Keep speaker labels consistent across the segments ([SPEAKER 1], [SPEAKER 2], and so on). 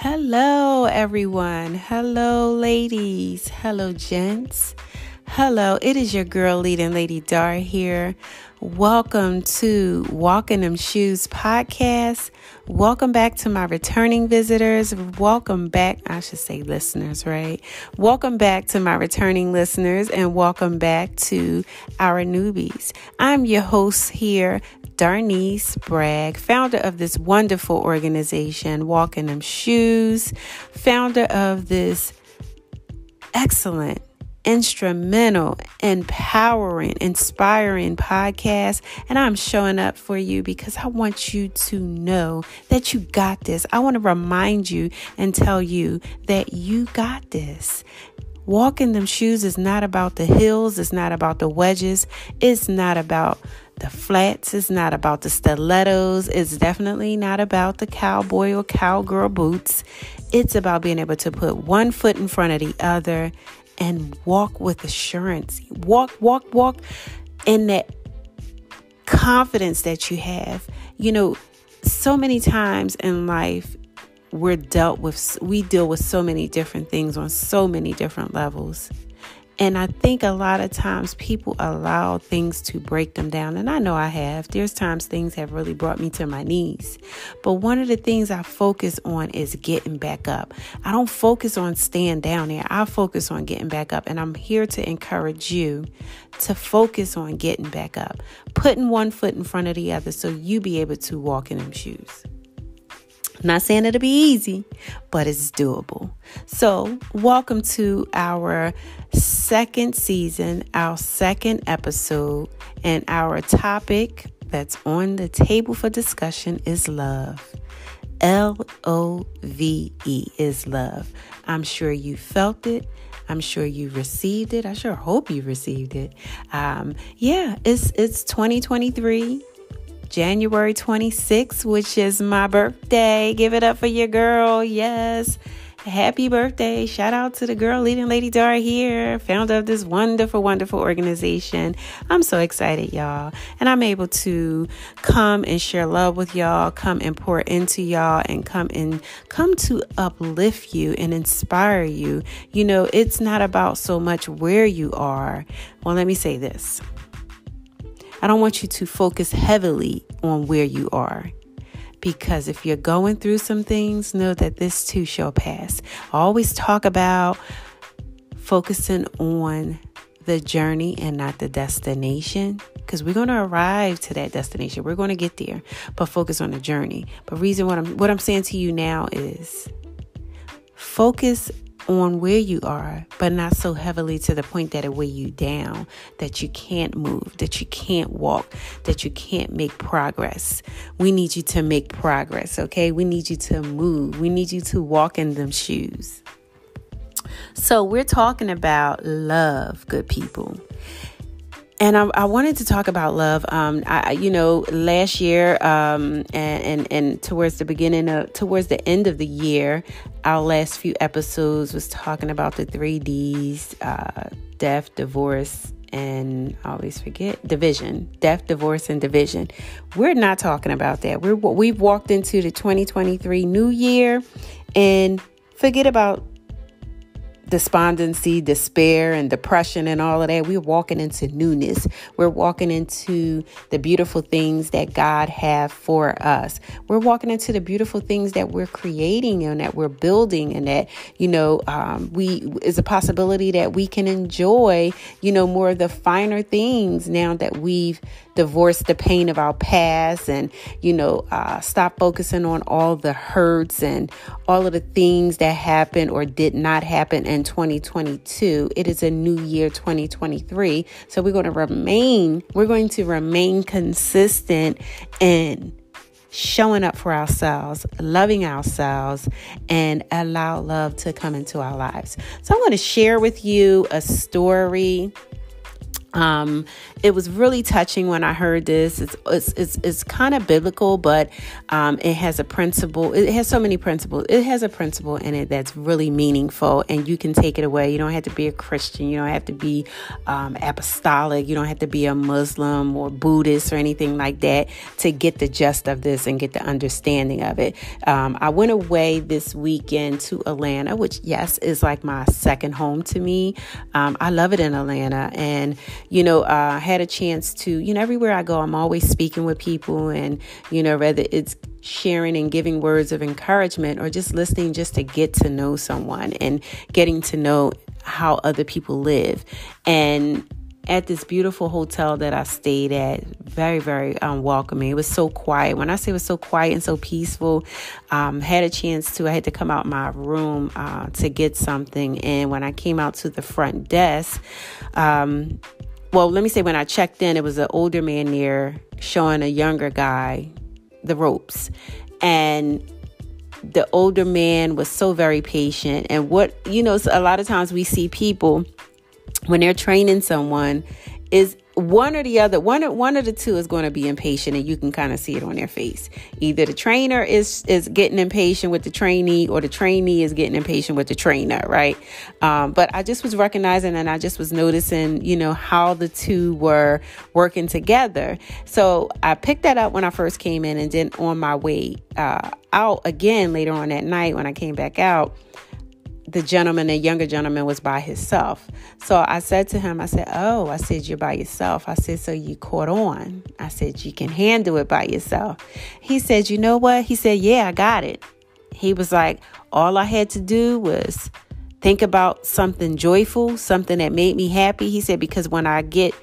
[SPEAKER 1] Hello, everyone. Hello, ladies. Hello, gents. Hello, it is your girl leading Lady Dar here. Welcome to Walking Them Shoes podcast. Welcome back to my returning visitors. Welcome back, I should say listeners, right? Welcome back to my returning listeners and welcome back to our newbies. I'm your host here, Darnice Bragg, founder of this wonderful organization, Walking Them Shoes, founder of this excellent instrumental, empowering, inspiring podcast. And I'm showing up for you because I want you to know that you got this. I want to remind you and tell you that you got this. Walking them shoes is not about the hills, it's not about the wedges, it's not about the flats, it's not about the stilettos, it's definitely not about the cowboy or cowgirl boots. It's about being able to put one foot in front of the other and walk with assurance. Walk, walk, walk in that confidence that you have. You know, so many times in life, we're dealt with, we deal with so many different things on so many different levels. And I think a lot of times people allow things to break them down. And I know I have. There's times things have really brought me to my knees. But one of the things I focus on is getting back up. I don't focus on staying down there. I focus on getting back up. And I'm here to encourage you to focus on getting back up, putting one foot in front of the other so you be able to walk in them shoes. Not saying it'll be easy, but it's doable. So, welcome to our second season, our second episode, and our topic that's on the table for discussion is love. L O V E is love. I'm sure you felt it. I'm sure you received it. I sure hope you received it. Um, yeah, it's it's 2023. January 26th, which is my birthday. Give it up for your girl. Yes. Happy birthday. Shout out to the girl leading Lady Dar here, founder of this wonderful, wonderful organization. I'm so excited, y'all. And I'm able to come and share love with y'all, come and pour into y'all, and come and come to uplift you and inspire you. You know, it's not about so much where you are. Well, let me say this. I don't want you to focus heavily on where you are. Because if you're going through some things, know that this too shall pass. I always talk about focusing on the journey and not the destination because we're going to arrive to that destination. We're going to get there, but focus on the journey. But reason what I'm what I'm saying to you now is focus on where you are, but not so heavily to the point that it weigh you down, that you can't move, that you can't walk, that you can't make progress. We need you to make progress, okay? We need you to move. We need you to walk in them shoes. So, we're talking about love, good people and I, I, wanted to talk about love. Um, I, you know, last year, um, and, and, and towards the beginning of, towards the end of the year, our last few episodes was talking about the three D's: uh, death, divorce, and I always forget division, death, divorce, and division. We're not talking about that. We're we've walked into the 2023 new year, and forget about despondency, despair, and depression, and all of that. We're walking into newness. We're walking into the beautiful things that God have for us. We're walking into the beautiful things that we're creating and that we're building, and that you know, um, we is a possibility that we can enjoy, you know, more of the finer things now that we've divorced the pain of our past, and you know, uh, stop focusing on all the hurts and all of the things that happened or did not happen. in 2022. It is a new year 2023. So we're going to remain, we're going to remain consistent and showing up for ourselves, loving ourselves, and allow love to come into our lives. So, I want to share with you a story um, it was really touching when I heard this. It's it's it's, it's kind of biblical, but um, it has a principle. It has so many principles. It has a principle in it that's really meaningful, and you can take it away. You don't have to be a Christian. You don't have to be um, apostolic. You don't have to be a Muslim or Buddhist or anything like that to get the gist of this and get the understanding of it. Um, I went away this weekend to Atlanta, which yes is like my second home to me. Um, I love it in Atlanta, and you know, uh, I had a chance to, you know, everywhere I go, I'm always speaking with people, and, you know, whether it's sharing and giving words of encouragement or just listening just to get to know someone and getting to know how other people live. And at this beautiful hotel that I stayed at, very, very um, welcoming. It was so quiet. When I say it was so quiet and so peaceful, um, had a chance to, I had to come out my room uh, to get something. And when I came out to the front desk, um, well, let me say when I checked in, it was an older man there showing a younger guy the ropes. And the older man was so very patient. And what, you know, a lot of times we see people when they're training someone is one or the other one one of the two is going to be impatient and you can kind of see it on their face. Either the trainer is is getting impatient with the trainee or the trainee is getting impatient with the trainer right? Um, but i just was recognizing and i just was noticing you know how the two were working together. So i picked that up when i first came in and then on my way uh, out again later on that night when i came back out the gentleman, the younger gentleman, was by himself. So I said to him, I said, Oh, I said, you're by yourself. I said, So you caught on. I said, You can handle it by yourself. He said, You know what? He said, Yeah, I got it. He was like, All I had to do was think about something joyful, something that made me happy. He said, Because when I get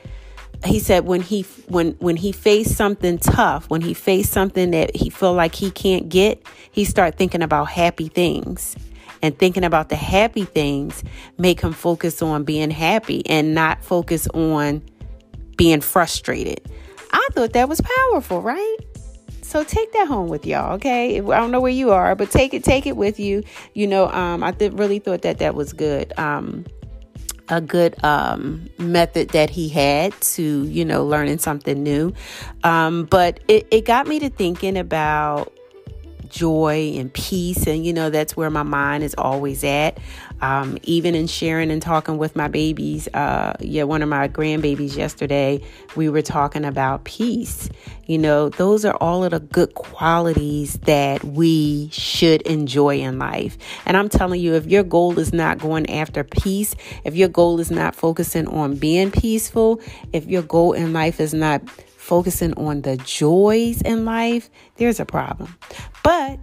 [SPEAKER 1] he said when he when when he faced something tough when he faced something that he feel like he can't get he start thinking about happy things and thinking about the happy things make him focus on being happy and not focus on being frustrated. I thought that was powerful, right? So take that home with y'all, okay? I don't know where you are, but take it, take it with you. You know, um, I th- really thought that that was good. Um, a good um, method that he had to, you know, learning something new. Um, but it, it got me to thinking about joy and peace. And, you know, that's where my mind is always at. Um, even in sharing and talking with my babies, uh, yeah, one of my grandbabies yesterday, we were talking about peace. You know, those are all of the good qualities that we should enjoy in life. And I'm telling you, if your goal is not going after peace, if your goal is not focusing on being peaceful, if your goal in life is not focusing on the joys in life, there's a problem. But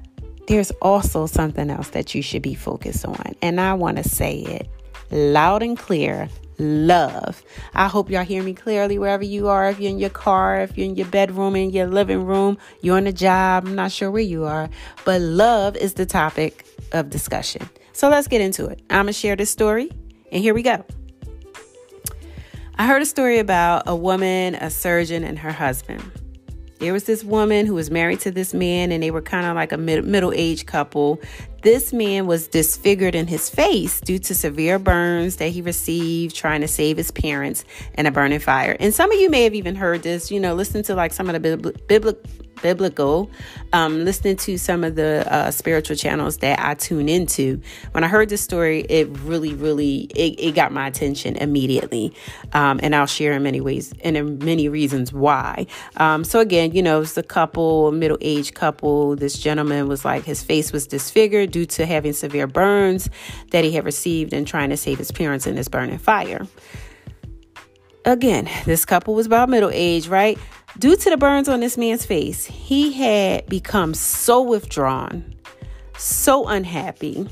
[SPEAKER 1] there's also something else that you should be focused on. And I want to say it loud and clear love. I hope y'all hear me clearly wherever you are. If you're in your car, if you're in your bedroom, in your living room, you're on a job, I'm not sure where you are. But love is the topic of discussion. So let's get into it. I'm going to share this story, and here we go. I heard a story about a woman, a surgeon, and her husband. There was this woman who was married to this man, and they were kind of like a mid- middle aged couple. This man was disfigured in his face due to severe burns that he received trying to save his parents in a burning fire. And some of you may have even heard this, you know, listen to like some of the biblical biblical, um, listening to some of the uh, spiritual channels that I tune into. When I heard this story, it really, really, it, it got my attention immediately. Um, and I'll share in many ways and in many reasons why. Um, so again, you know, it's a couple, middle-aged couple. This gentleman was like, his face was disfigured due to having severe burns that he had received and trying to save his parents in this burning fire. Again, this couple was about middle age, right? Due to the burns on this man's face, he had become so withdrawn, so unhappy.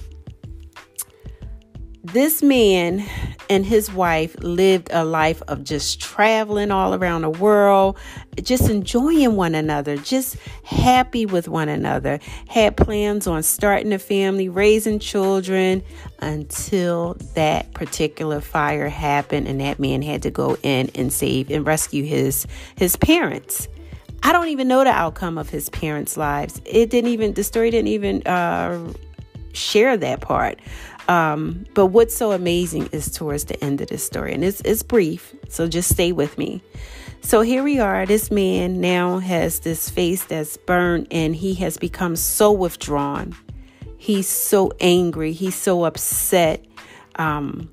[SPEAKER 1] This man and his wife lived a life of just traveling all around the world, just enjoying one another, just happy with one another, had plans on starting a family, raising children until that particular fire happened and that man had to go in and save and rescue his his parents. I don't even know the outcome of his parents' lives. It didn't even the story didn't even uh share that part. Um, but what's so amazing is towards the end of this story, and it's it's brief, so just stay with me. So here we are. This man now has this face that's burned, and he has become so withdrawn. He's so angry. He's so upset. Um,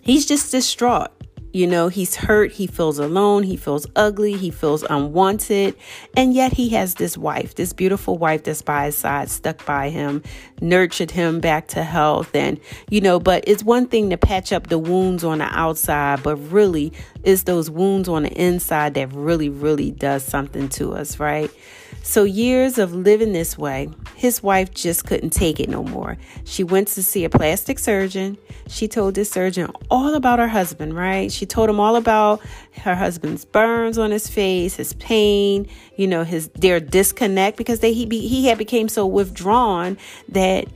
[SPEAKER 1] he's just distraught. You know, he's hurt, he feels alone, he feels ugly, he feels unwanted, and yet he has this wife, this beautiful wife that's by his side, stuck by him, nurtured him back to health. And, you know, but it's one thing to patch up the wounds on the outside, but really, it's those wounds on the inside that really, really does something to us, right? So, years of living this way, his wife just couldn't take it no more. She went to see a plastic surgeon. She told this surgeon all about her husband, right? She told him all about her husband's burns on his face, his pain, you know, his their disconnect because they he be, he had became so withdrawn that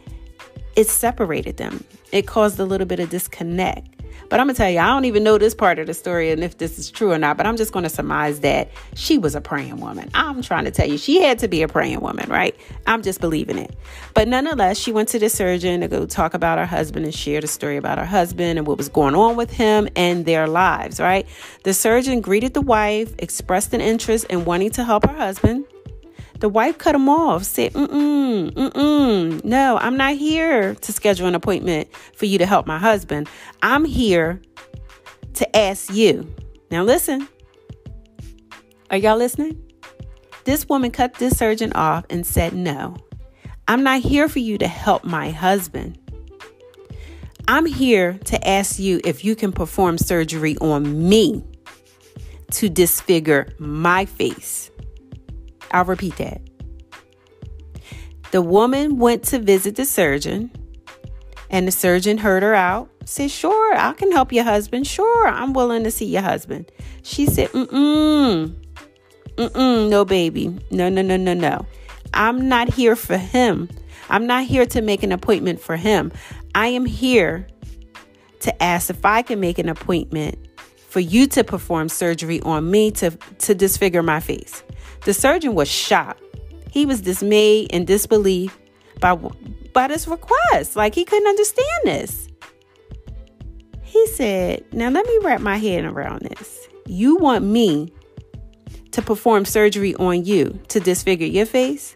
[SPEAKER 1] it separated them. It caused a little bit of disconnect. But I'm going to tell you, I don't even know this part of the story and if this is true or not, but I'm just going to surmise that she was a praying woman. I'm trying to tell you, she had to be a praying woman, right? I'm just believing it. But nonetheless, she went to the surgeon to go talk about her husband and share the story about her husband and what was going on with him and their lives, right? The surgeon greeted the wife, expressed an interest in wanting to help her husband. The wife cut him off, said, mm-mm, mm-mm, no, I'm not here to schedule an appointment for you to help my husband. I'm here to ask you. Now listen. Are y'all listening? This woman cut this surgeon off and said, no, I'm not here for you to help my husband. I'm here to ask you if you can perform surgery on me to disfigure my face. I'll repeat that. The woman went to visit the surgeon, and the surgeon heard her out. Said, Sure, I can help your husband. Sure, I'm willing to see your husband. She said, Mm mm. Mm mm, no, baby. No, no, no, no, no. I'm not here for him. I'm not here to make an appointment for him. I am here to ask if I can make an appointment for you to perform surgery on me to, to disfigure my face. The surgeon was shocked. He was dismayed and disbelief by, by this request. Like he couldn't understand this. He said, Now let me wrap my head around this. You want me to perform surgery on you to disfigure your face?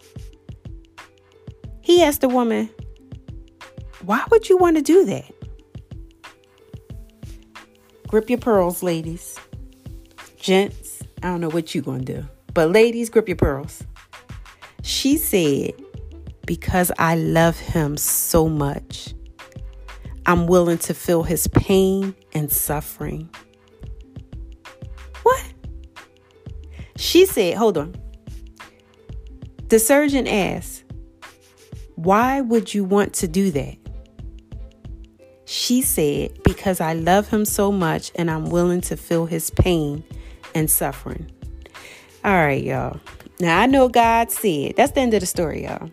[SPEAKER 1] He asked the woman, Why would you want to do that? Grip your pearls, ladies. Gents, I don't know what you're going to do. But ladies, grip your pearls. She said, Because I love him so much, I'm willing to feel his pain and suffering. What? She said, Hold on. The surgeon asked, Why would you want to do that? She said, Because I love him so much and I'm willing to feel his pain and suffering. All right, y'all. Now I know God said. That's the end of the story, y'all.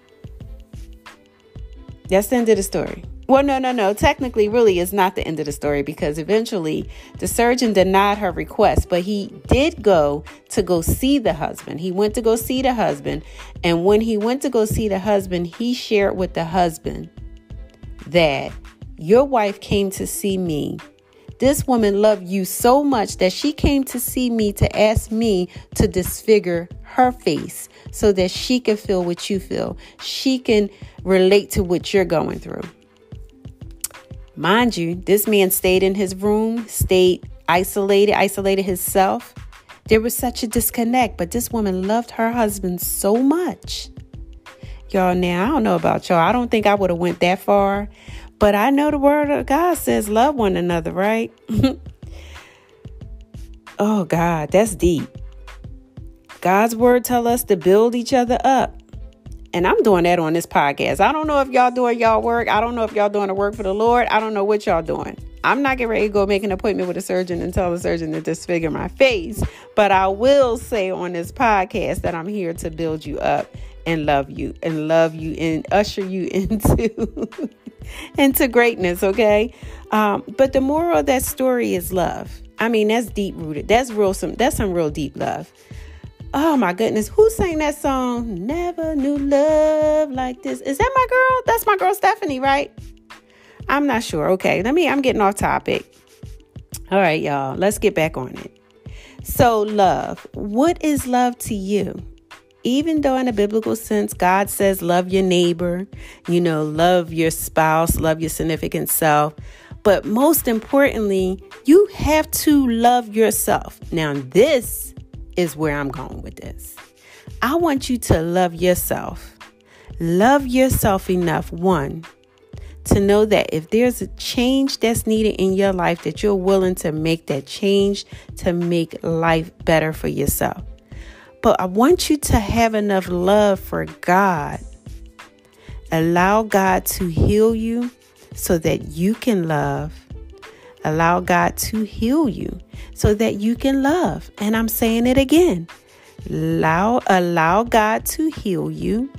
[SPEAKER 1] That's the end of the story. Well, no, no, no. Technically, really, it's not the end of the story because eventually the surgeon denied her request, but he did go to go see the husband. He went to go see the husband. And when he went to go see the husband, he shared with the husband that your wife came to see me this woman loved you so much that she came to see me to ask me to disfigure her face so that she can feel what you feel. She can relate to what you're going through. Mind you, this man stayed in his room, stayed isolated, isolated himself. There was such a disconnect, but this woman loved her husband so much. Y'all, now I don't know about y'all. I don't think I would have went that far, but I know the word of God says love one another, right? oh God, that's deep. God's word tell us to build each other up. And I'm doing that on this podcast. I don't know if y'all doing y'all work. I don't know if y'all doing the work for the Lord. I don't know what y'all doing. I'm not getting ready to go make an appointment with a surgeon and tell the surgeon to disfigure my face. But I will say on this podcast that I'm here to build you up and love you and love you and usher you into into greatness okay um, but the moral of that story is love i mean that's deep rooted that's real some that's some real deep love Oh my goodness, who sang that song? Never knew love like this. Is that my girl? That's my girl Stephanie, right? I'm not sure. Okay, let me, I'm getting off topic. All right, y'all, let's get back on it. So, love. What is love to you? Even though, in a biblical sense, God says, love your neighbor, you know, love your spouse, love your significant self. But most importantly, you have to love yourself. Now, this is where I'm going with this. I want you to love yourself. Love yourself enough, one, to know that if there's a change that's needed in your life, that you're willing to make that change to make life better for yourself. But I want you to have enough love for God. Allow God to heal you so that you can love Allow God to heal you so that you can love. And I'm saying it again. Allow, allow God to heal you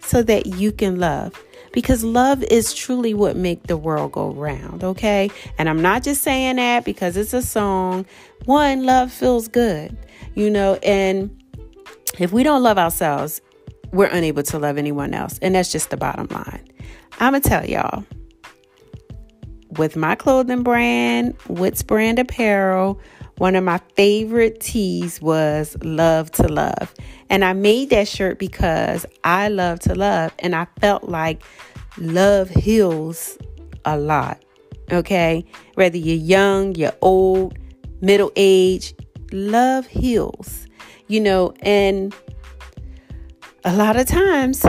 [SPEAKER 1] so that you can love because love is truly what make the world go round okay and i'm not just saying that because it's a song one love feels good you know and if we don't love ourselves we're unable to love anyone else and that's just the bottom line i'm gonna tell y'all with my clothing brand, Wits Brand Apparel, one of my favorite tees was Love to Love. And I made that shirt because I love to love. And I felt like love heals a lot. Okay? Whether you're young, you're old, middle age, love heals. You know, and a lot of times,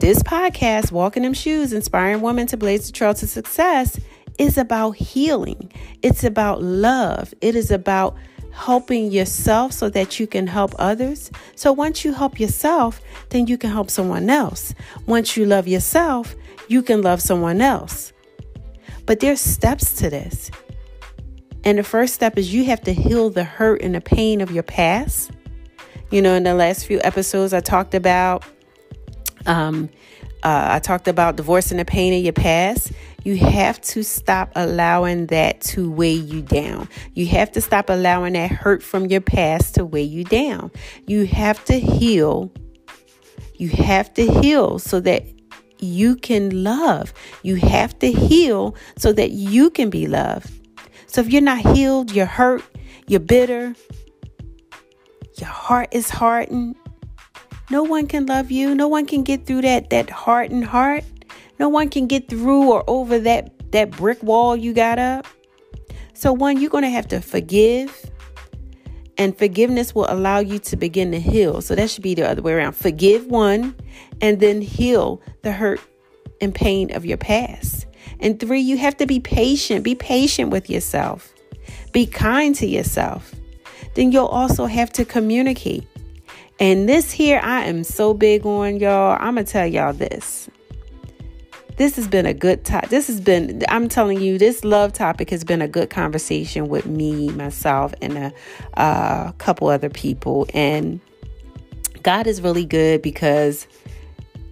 [SPEAKER 1] this podcast, Walking Them Shoes, Inspiring Women to Blaze the Trail to Success, is about healing. It's about love. It is about helping yourself so that you can help others. So once you help yourself, then you can help someone else. Once you love yourself, you can love someone else. But there's steps to this. And the first step is you have to heal the hurt and the pain of your past. You know, in the last few episodes, I talked about um, uh, I talked about divorcing the pain of your past. You have to stop allowing that to weigh you down. You have to stop allowing that hurt from your past to weigh you down. You have to heal. You have to heal so that you can love. You have to heal so that you can be loved. So if you're not healed, you're hurt, you're bitter, your heart is hardened, no one can love you. No one can get through that that hardened heart. No one can get through or over that that brick wall you got up. So one, you're going to have to forgive. And forgiveness will allow you to begin to heal. So that should be the other way around. Forgive one and then heal the hurt and pain of your past. And three, you have to be patient. Be patient with yourself. Be kind to yourself. Then you'll also have to communicate. And this here, I am so big on y'all. I'm going to tell y'all this. This has been a good time. This has been, I'm telling you, this love topic has been a good conversation with me, myself, and a, a couple other people. And God is really good because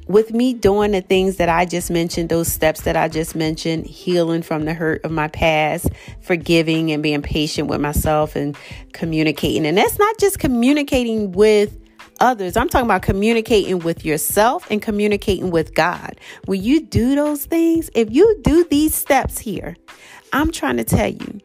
[SPEAKER 1] with me doing the things that I just mentioned, those steps that I just mentioned, healing from the hurt of my past, forgiving and being patient with myself and communicating. And that's not just communicating with others. I'm talking about communicating with yourself and communicating with God. When you do those things, if you do these steps here, I'm trying to tell you,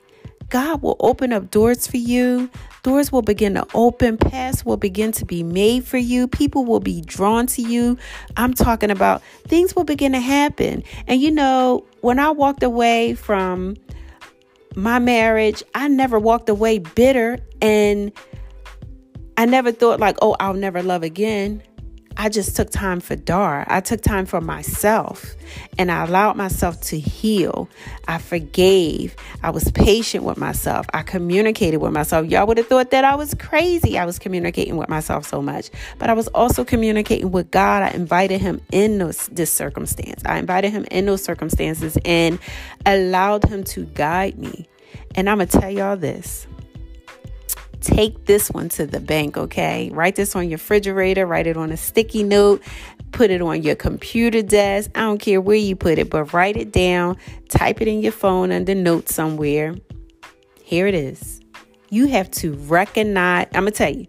[SPEAKER 1] God will open up doors for you. Doors will begin to open, paths will begin to be made for you, people will be drawn to you. I'm talking about things will begin to happen. And you know, when I walked away from my marriage, I never walked away bitter and I never thought like, oh, I'll never love again. I just took time for Dar. I took time for myself and I allowed myself to heal. I forgave. I was patient with myself. I communicated with myself. Y'all would have thought that I was crazy. I was communicating with myself so much, but I was also communicating with God. I invited Him in those, this circumstance. I invited Him in those circumstances and allowed Him to guide me. And I'm going to tell y'all this Take this one to the bank, okay? Write this on your refrigerator, write it on a sticky note, put it on your computer desk. I don't care where you put it, but write it down, type it in your phone under notes somewhere. Here it is. You have to recognize, I'm to tell you,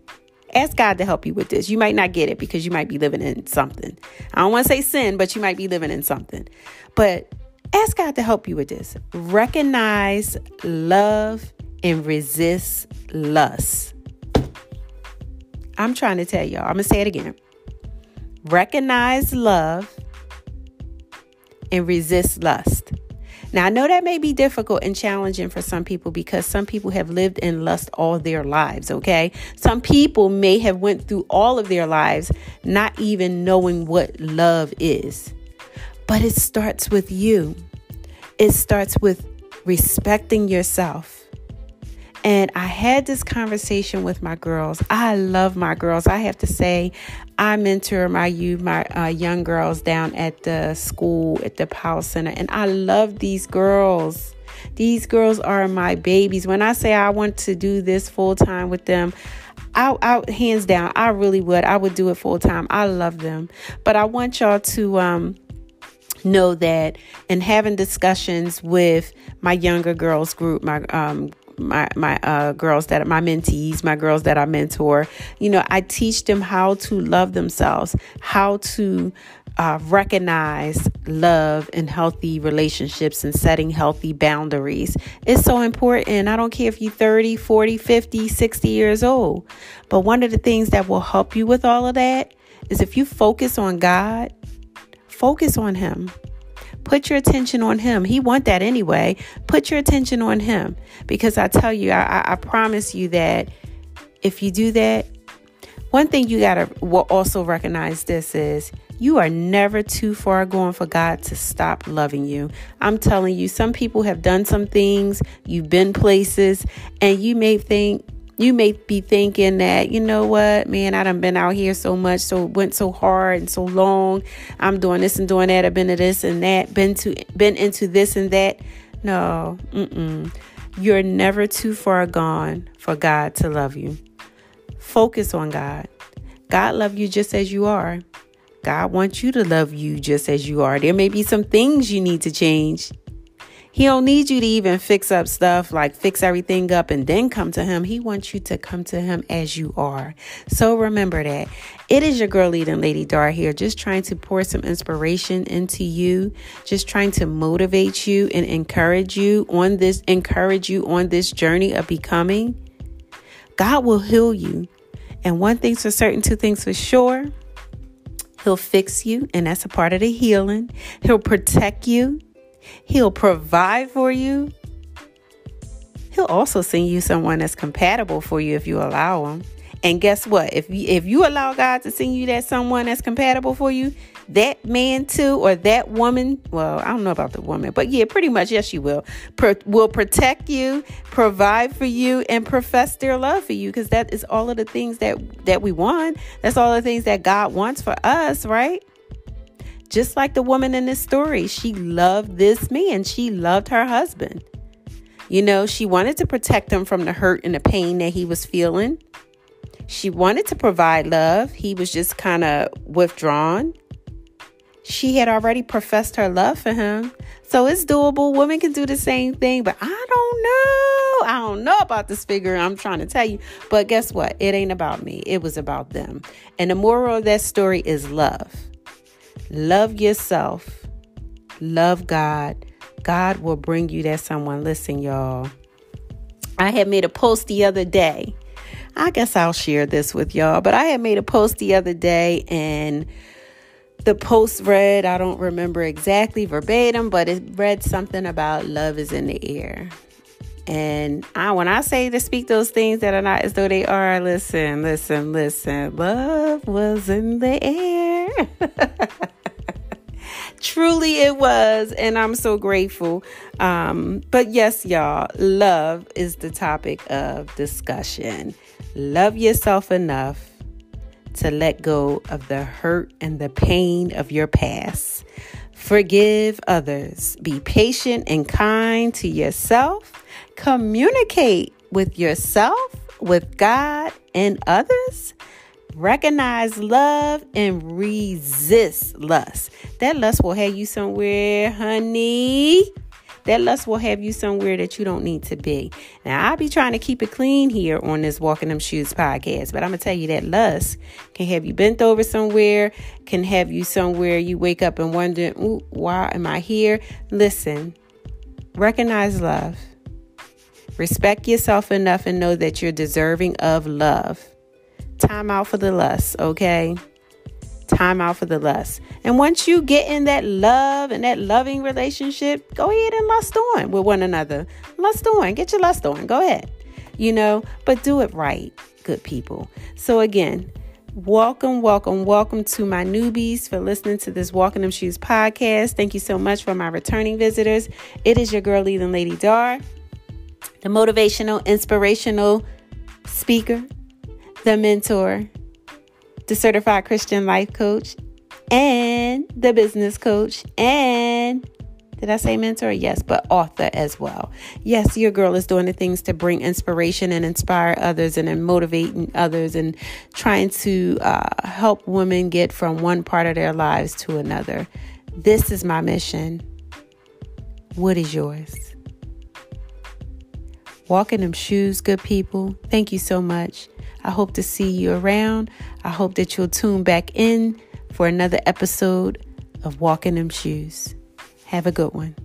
[SPEAKER 1] Ask God to help you with this. You might not get it because you might be living in something. I don't want to say sin, but you might be living in something. But ask God to help you with this. Recognize love and resist lust. I'm trying to tell y'all. I'm going to say it again. Recognize love and resist lust. Now, I know that may be difficult and challenging for some people because some people have lived in lust all their lives, okay? Some people may have went through all of their lives not even knowing what love is. But it starts with you. It starts with respecting yourself and I had this conversation with my girls. I love my girls. I have to say, I mentor my my uh, young girls down at the school at the Power Center, and I love these girls. These girls are my babies. When I say I want to do this full time with them, I, I hands down, I really would. I would do it full time. I love them, but I want y'all to um know that and having discussions with my younger girls group, my um, my my uh, girls that my mentees, my girls that I mentor, you know, I teach them how to love themselves, how to uh, recognize love and healthy relationships and setting healthy boundaries. It's so important. I don't care if you're 30, 40, 50, 60 years old. But one of the things that will help you with all of that is if you focus on God, focus on Him. Put your attention on him. He want that anyway. Put your attention on him because I tell you, I, I promise you that if you do that, one thing you gotta will also recognize this is you are never too far gone for God to stop loving you. I'm telling you, some people have done some things, you've been places, and you may think you may be thinking that, you know what, man, I done been out here so much, so went so hard and so long. I'm doing this and doing that. I've been to this and that, been to been into this and that. No, mm-mm. You're never too far gone for God to love you. Focus on God. God love you just as you are. God wants you to love you just as you are. There may be some things you need to change. He don't need you to even fix up stuff like fix everything up and then come to him. He wants you to come to him as you are. So remember that. It is your girl leading Lady Dar here, just trying to pour some inspiration into you, just trying to motivate you and encourage you on this, encourage you on this journey of becoming. God will heal you. And one thing's for certain, two things for sure. He'll fix you, and that's a part of the healing. He'll protect you. He'll provide for you. He'll also send you someone that's compatible for you if you allow him. And guess what? If you, if you allow God to send you that someone that's compatible for you, that man too or that woman, well, I don't know about the woman, but yeah, pretty much yes, you will. Pro- will protect you, provide for you and profess their love for you because that is all of the things that that we want. That's all the things that God wants for us, right? Just like the woman in this story, she loved this man. She loved her husband. You know, she wanted to protect him from the hurt and the pain that he was feeling. She wanted to provide love. He was just kind of withdrawn. She had already professed her love for him. So it's doable. Women can do the same thing, but I don't know. I don't know about this figure I'm trying to tell you. But guess what? It ain't about me. It was about them. And the moral of that story is love. Love yourself. Love God. God will bring you that someone. Listen, y'all. I had made a post the other day. I guess I'll share this with y'all, but I had made a post the other day and the post read, I don't remember exactly verbatim, but it read something about love is in the air. And I, when I say to speak those things that are not as though they are, listen, listen, listen. Love was in the air. Truly, it was, and I'm so grateful. Um, but yes, y'all, love is the topic of discussion. Love yourself enough to let go of the hurt and the pain of your past. Forgive others. Be patient and kind to yourself. Communicate with yourself, with God, and others. Recognize love and resist lust. That lust will have you somewhere, honey. That lust will have you somewhere that you don't need to be. Now, I'll be trying to keep it clean here on this Walking Them Shoes podcast, but I'm going to tell you that lust can have you bent over somewhere, can have you somewhere you wake up and wonder, why am I here? Listen, recognize love. Respect yourself enough and know that you're deserving of love. Time out for the lust, okay? time out for the lust. And once you get in that love and that loving relationship, go ahead and lust on with one another. Lust on. Get your lust on. Go ahead. You know, but do it right, good people. So again, Welcome, welcome, welcome to my newbies for listening to this Walking Them Shoes podcast. Thank you so much for my returning visitors. It is your girl, leading Lady Dar, the motivational, inspirational speaker, the mentor, the certified Christian life coach, and the business coach, and did I say mentor? Yes, but author as well. Yes, your girl is doing the things to bring inspiration and inspire others and, and motivating others and trying to uh, help women get from one part of their lives to another. This is my mission. What is yours? Walk in them shoes, good people. Thank you so much. I hope to see you around. I hope that you'll tune back in for another episode of Walking Them Shoes. Have a good one.